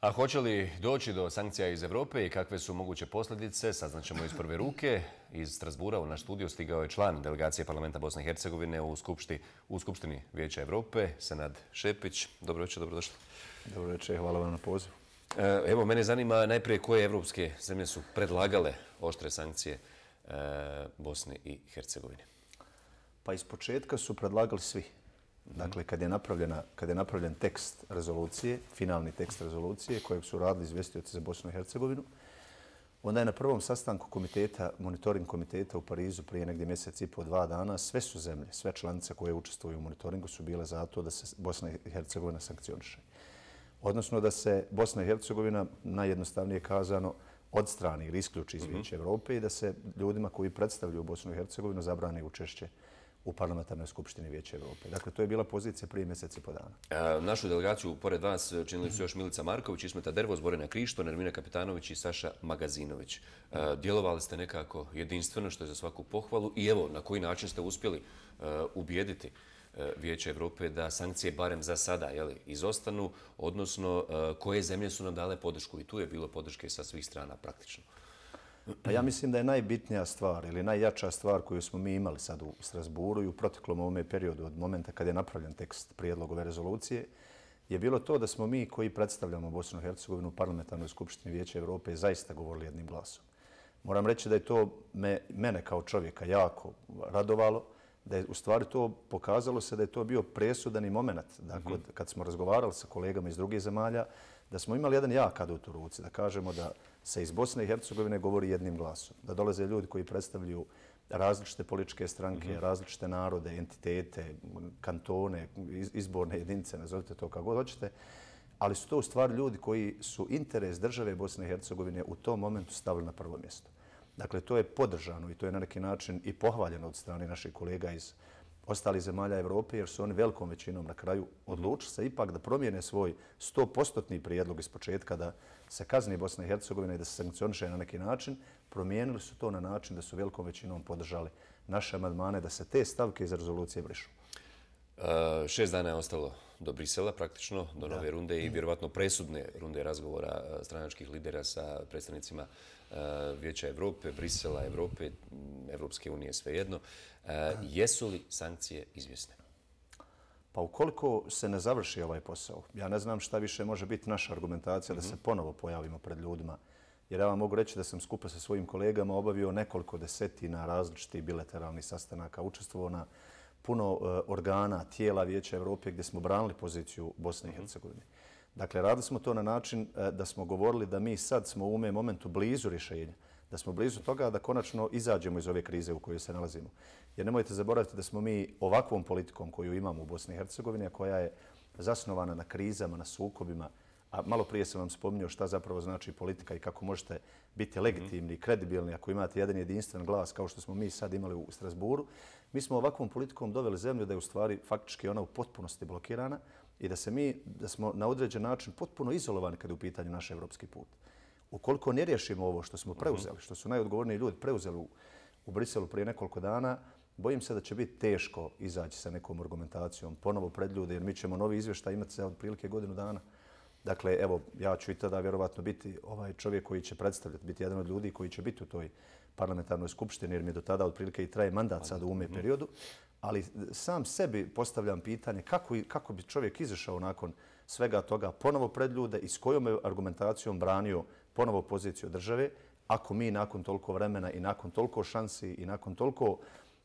A hoće li doći do sankcija iz Evrope i kakve su moguće posljedice, saznaćemo iz prve ruke. Iz Strasbura u naš studio stigao je član delegacije parlamenta Bosne i Hercegovine u, skupšti, u Skupštini Vijeća Evrope, Senad Šepić. Dobro večer, dobrodošli. Dobro večer, hvala vam na pozivu. E, evo, mene zanima najprije koje evropske zemlje su predlagale oštre sankcije e, Bosne i Hercegovine. Pa iz početka su predlagali svi. Dakle, kad je, napravljena, kad je napravljen tekst rezolucije, finalni tekst rezolucije kojeg su radili izvestioci za Bosnu i Hercegovinu, onda je na prvom sastanku komiteta, monitoring komiteta u Parizu prije negdje mjesec i po dva dana, sve su zemlje, sve članice koje učestvuju u monitoringu su bile za to da se Bosna i Hercegovina sankcioniše. Odnosno da se Bosna i Hercegovina, najjednostavnije kazano, odstrani ili isključi iz Vijeća Evrope i da se ljudima koji predstavljaju Bosnu i Hercegovinu zabrane učešće u parlamentarnoj skupštini Vijeća Evrope. Dakle, to je bila pozicija prije mjeseci po dana. A, našu delegaciju, pored vas, činili su još Milica Marković, Ismeta Dervoz, Borena Krišto, Nermina Kapitanović i Saša Magazinović. A, djelovali ste nekako jedinstveno, što je za svaku pohvalu. I evo, na koji način ste uspjeli a, ubijediti Vijeće Evrope da sankcije barem za sada jeli, izostanu, odnosno koje zemlje su nam dale podršku. I tu je bilo podrške sa svih strana praktično. Pa ja mislim da je najbitnija stvar ili najjača stvar koju smo mi imali sad u Strasburu i u proteklom ovome periodu od momenta kad je napravljen tekst prijedlog ove rezolucije je bilo to da smo mi koji predstavljamo Bosnu i Hercegovinu u parlamentarnoj skupštini Vijeća Evrope zaista govorili jednim glasom. Moram reći da je to me, mene kao čovjeka jako radovalo, da je u stvari to pokazalo se da je to bio presudani moment. Dakle, -hmm. kad smo razgovarali sa kolegama iz drugih zemalja, da smo imali jedan jak adut u ruci, da kažemo da se iz Bosne i Hercegovine govori jednim glasom. Da dolaze ljudi koji predstavljaju različite političke stranke, mm -hmm. različite narode, entitete, kantone, izborne jedinice, nazovite to kako hoćete, ali su to u stvari ljudi koji su interes države Bosne i Hercegovine u tom momentu stavili na prvo mjesto. Dakle, to je podržano i to je na neki način i pohvaljeno od strane naših kolega iz ostali zemalja Evrope, jer su oni velikom većinom na kraju odlučili se ipak da promijene svoj 100-postotni prijedlog iz početka da se kazni Bosna i Hercegovina i da se sankcioniše na neki način. Promijenili su to na način da su velikom većinom podržali naše amadmane da se te stavke iz rezolucije brišu. Uh, šest dana je ostalo do Brisela praktično, do nove runde i vjerovatno presudne runde razgovora uh, stranačkih lidera sa predstavnicima uh, Vijeća Evrope, Brisela, Evrope, Evropske unije, svejedno. Jesu li sankcije izvjesne? Pa ukoliko se ne završi ovaj posao, ja ne znam šta više može biti naša argumentacija da se mhm. ponovo pojavimo pred ljudima. Jer ja vam mogu reći da sam skupa sa svojim kolegama obavio nekoliko desetina različitih bilateralnih sastanaka, učestvovao na puno e, organa, tijela Vijeća Evrope gdje smo branili poziciju Bosne i mhm. Hercegovine. Dakle, radili smo to na način e, da smo govorili da mi sad smo u ume momentu blizu rješenja, da smo blizu toga da konačno izađemo iz ove krize u kojoj se nalazimo. Jer nemojte zaboraviti da smo mi ovakvom politikom koju imamo u Bosni i Hercegovini, koja je zasnovana na krizama, na sukobima, A malo prije sam vam spominjao šta zapravo znači politika i kako možete biti legitimni i kredibilni ako imate jedan jedinstven glas kao što smo mi sad imali u Strasburu. Mi smo ovakvom politikom doveli zemlju da je u stvari faktički ona u potpunosti blokirana i da se mi, da smo na određen način potpuno izolovani kada je u pitanju naš evropski put. Ukoliko ne riješimo ovo što smo preuzeli, što su najodgovorniji ljudi preuzeli u, u Briselu prije nekoliko dana, bojim se da će biti teško izaći sa nekom argumentacijom ponovo pred ljude, jer mi ćemo novi izvještaj imati za otprilike godinu dana. Dakle, evo, ja ću i tada vjerovatno biti ovaj čovjek koji će predstavljati, biti jedan od ljudi koji će biti u toj parlamentarnoj skupštini, jer mi do tada otprilike i traje mandat sad u ume mhm. periodu. Ali sam sebi postavljam pitanje kako, kako bi čovjek izašao nakon svega toga ponovo pred ljude i s kojom je argumentacijom branio ponovo poziciju države, ako mi nakon toliko vremena i nakon toliko šansi i nakon toliko,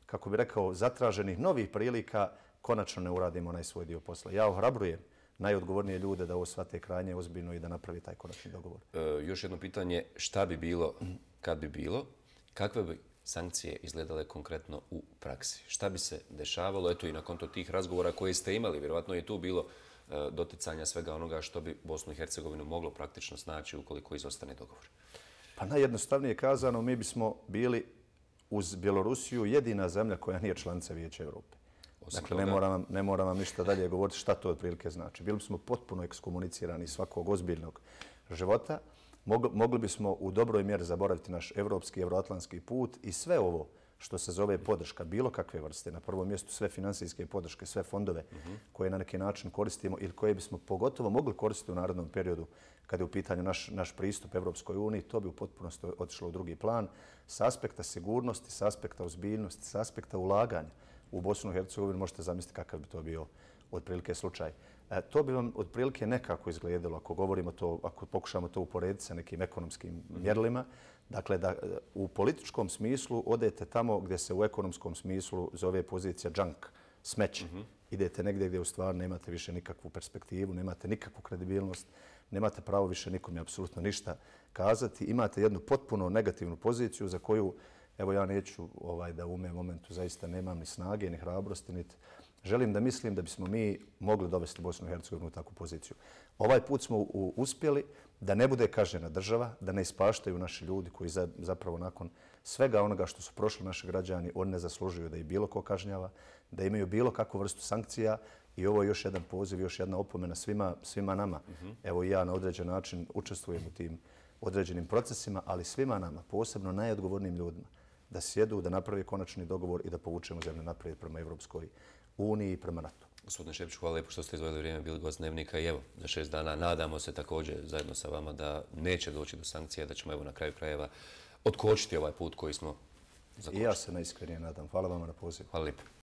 kako bi rekao, zatraženih novih prilika, konačno ne uradimo onaj svoj dio posla. Ja ohrabrujem najodgovornije ljude da ovo shvate krajnje ozbiljno i da napravi taj konačni dogovor. E, još jedno pitanje, šta bi bilo kad bi bilo? Kakve bi sankcije izgledale konkretno u praksi? Šta bi se dešavalo? Eto i na konto tih razgovora koje ste imali, vjerovatno je tu bilo e, doticanja svega onoga što bi Bosnu i Hercegovinu moglo praktično snaći ukoliko izostane dogovor. Pa najjednostavnije kazano, mi bismo bili uz Bjelorusiju jedina zemlja koja nije članica Vijeća Evrope. Dakle, ne moram, ne moram vam ništa dalje govoriti šta to otprilike znači. Bili smo potpuno ekskomunicirani svakog ozbiljnog života. Mogli, mogli bismo u dobroj mjeri zaboraviti naš evropski, evroatlantski put i sve ovo što se zove podrška, bilo kakve vrste, na prvom mjestu sve finansijske podrške, sve fondove uh -huh. koje na neki način koristimo ili koje bismo pogotovo mogli koristiti u narodnom periodu kad je u pitanju naš, naš pristup Evropskoj uniji, to bi u potpunosti otišlo u drugi plan. S aspekta sigurnosti, s aspekta ozbiljnosti, s aspekta ulaganja u Bosnu i Hercegovinu, možete zamisliti kakav bi to bio otprilike slučaj. E, to bi vam otprilike nekako izgledalo ako govorimo to, ako pokušamo to uporediti sa nekim ekonomskim mjerilima. Dakle, da u političkom smislu odete tamo gdje se u ekonomskom smislu zove pozicija junk, smeće. Idete negdje gdje u stvari nemate više nikakvu perspektivu, nemate nikakvu kredibilnost, nemate pravo više nikom apsolutno ništa kazati. Imate jednu potpuno negativnu poziciju za koju, evo ja neću ovaj, da u momentu zaista nemam ni snage, ni hrabrosti, niti želim da mislim da bismo mi mogli dovesti Bosnu i Hercegovinu u takvu poziciju. Ovaj put smo uspjeli da ne bude kažnjena država, da ne ispaštaju naši ljudi koji zapravo nakon svega onoga što su prošli naši građani, oni ne zaslužuju da i bilo ko kažnjava, da imaju bilo kakvu vrstu sankcija i ovo je još jedan poziv, još jedna opomena svima, svima nama. Evo i ja na određen način učestvujem u tim određenim procesima, ali svima nama, posebno najodgovornim ljudima, da sjedu, da napravi konačni dogovor i da povučemo zemlju naprijed prema Evropskoj Uniji i prema NATO. Gospodine Šepić, hvala lijepo što ste izvojili vrijeme, bili gost dnevnika i evo, za šest dana nadamo se također zajedno sa vama da neće doći do sankcija, da ćemo evo na kraju krajeva odkočiti ovaj put koji smo zakočili. I ja se najiskrenije nadam. Hvala vam na pozivu. Hvala lijepo.